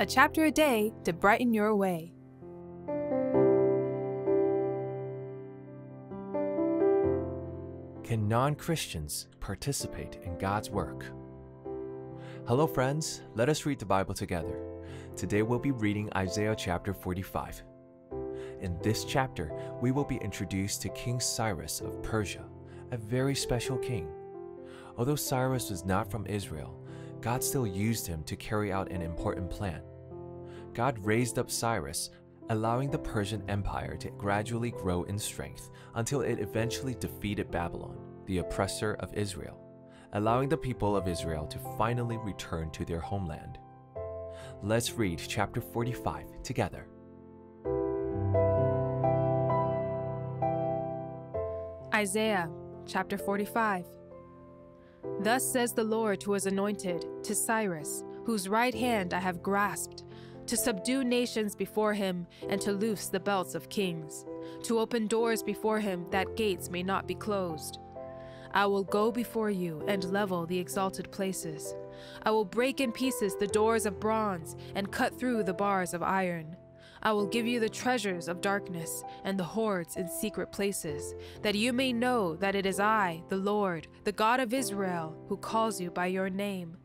a chapter a day to brighten your way. Can non Christians participate in God's work? Hello, friends. Let us read the Bible together. Today we'll be reading Isaiah chapter 45. In this chapter, we will be introduced to King Cyrus of Persia, a very special king. Although Cyrus was not from Israel, God still used him to carry out an important plan. God raised up Cyrus, allowing the Persian Empire to gradually grow in strength until it eventually defeated Babylon, the oppressor of Israel, allowing the people of Israel to finally return to their homeland. Let's read chapter 45 together. Isaiah chapter 45. Thus says the Lord to his anointed, to Cyrus, whose right hand I have grasped, to subdue nations before him, and to loose the belts of kings, to open doors before him that gates may not be closed. I will go before you and level the exalted places. I will break in pieces the doors of bronze and cut through the bars of iron. I will give you the treasures of darkness and the hoards in secret places, that you may know that it is I, the Lord, the God of Israel, who calls you by your name.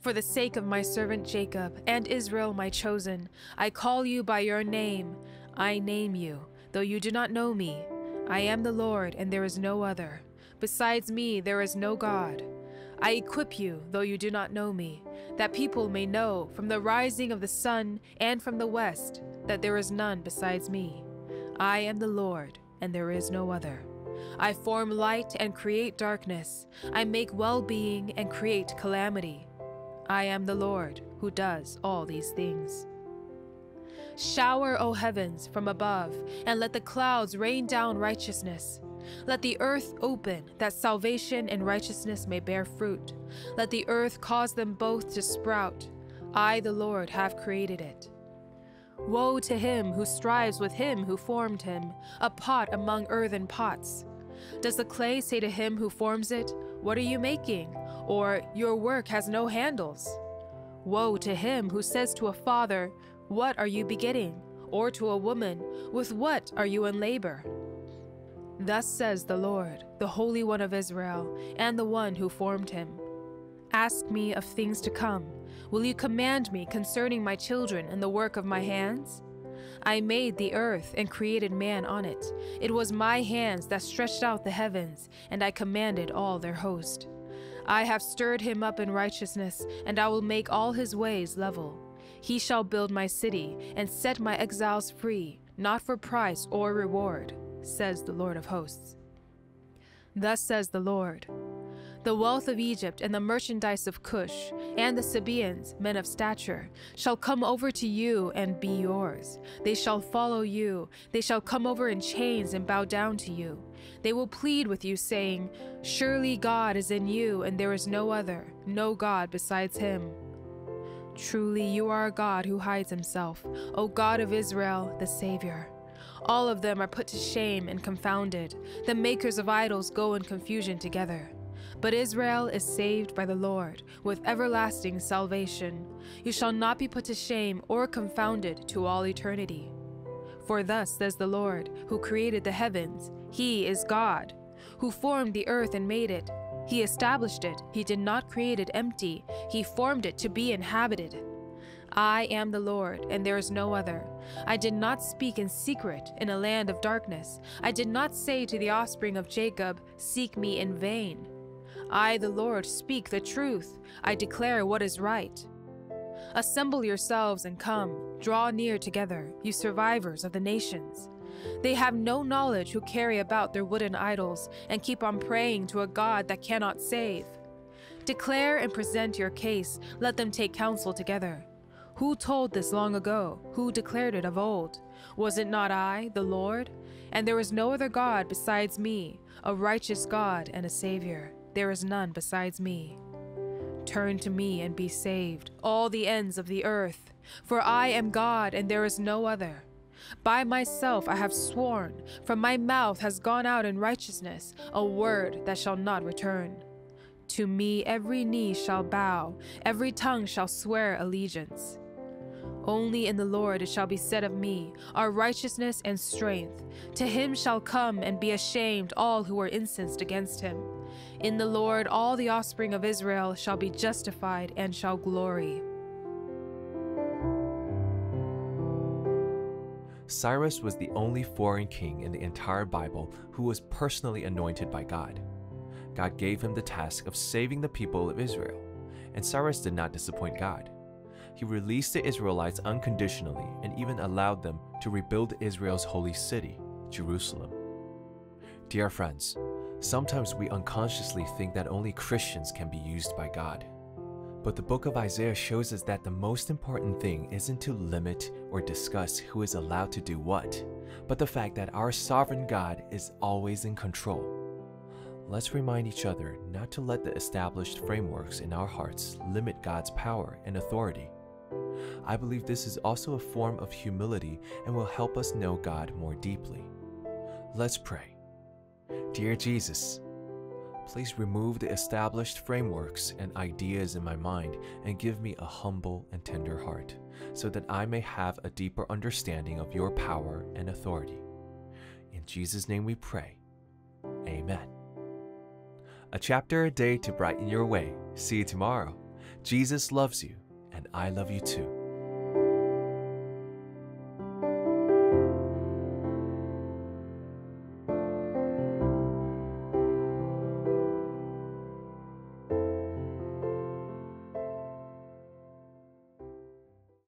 For the sake of my servant Jacob and Israel, my chosen, I call you by your name. I name you, though you do not know me. I am the Lord, and there is no other. Besides me, there is no God. I equip you, though you do not know me, that people may know from the rising of the sun and from the west that there is none besides me. I am the Lord, and there is no other. I form light and create darkness. I make well being and create calamity. I am the Lord who does all these things. Shower, O heavens, from above, and let the clouds rain down righteousness. Let the earth open, that salvation and righteousness may bear fruit. Let the earth cause them both to sprout. I, the Lord, have created it. Woe to him who strives with him who formed him, a pot among earthen pots. Does the clay say to him who forms it, What are you making? Or, Your work has no handles? Woe to him who says to a father, What are you begetting? Or to a woman, With what are you in labor? Thus says the Lord, the Holy One of Israel, and the one who formed him. Ask me of things to come. Will you command me concerning my children and the work of my hands? I made the earth and created man on it. It was my hands that stretched out the heavens, and I commanded all their host. I have stirred him up in righteousness, and I will make all his ways level. He shall build my city and set my exiles free, not for price or reward says the Lord of hosts. Thus says the Lord The wealth of Egypt and the merchandise of Cush, and the Sabaeans, men of stature, shall come over to you and be yours. They shall follow you. They shall come over in chains and bow down to you. They will plead with you, saying, Surely God is in you, and there is no other, no God besides him. Truly, you are a God who hides himself, O God of Israel, the Savior. All of them are put to shame and confounded. The makers of idols go in confusion together. But Israel is saved by the Lord with everlasting salvation. You shall not be put to shame or confounded to all eternity. For thus says the Lord, who created the heavens, He is God, who formed the earth and made it. He established it, He did not create it empty, He formed it to be inhabited. I am the Lord, and there is no other. I did not speak in secret in a land of darkness. I did not say to the offspring of Jacob, Seek me in vain. I, the Lord, speak the truth. I declare what is right. Assemble yourselves and come. Draw near together, you survivors of the nations. They have no knowledge who carry about their wooden idols and keep on praying to a God that cannot save. Declare and present your case. Let them take counsel together. Who told this long ago? Who declared it of old? Was it not I, the Lord? And there is no other God besides me, a righteous God and a Savior. There is none besides me. Turn to me and be saved, all the ends of the earth, for I am God and there is no other. By myself I have sworn, from my mouth has gone out in righteousness a word that shall not return. To me every knee shall bow, every tongue shall swear allegiance. Only in the Lord it shall be said of me, our righteousness and strength. To him shall come and be ashamed all who are incensed against him. In the Lord all the offspring of Israel shall be justified and shall glory. Cyrus was the only foreign king in the entire Bible who was personally anointed by God. God gave him the task of saving the people of Israel, and Cyrus did not disappoint God. He released the Israelites unconditionally and even allowed them to rebuild Israel's holy city, Jerusalem. Dear friends, sometimes we unconsciously think that only Christians can be used by God. But the book of Isaiah shows us that the most important thing isn't to limit or discuss who is allowed to do what, but the fact that our sovereign God is always in control. Let's remind each other not to let the established frameworks in our hearts limit God's power and authority. I believe this is also a form of humility and will help us know God more deeply. Let's pray. Dear Jesus, Please remove the established frameworks and ideas in my mind and give me a humble and tender heart, so that I may have a deeper understanding of your power and authority. In Jesus' name we pray. Amen. A chapter a day to brighten your way. See you tomorrow. Jesus loves you, and I love you too.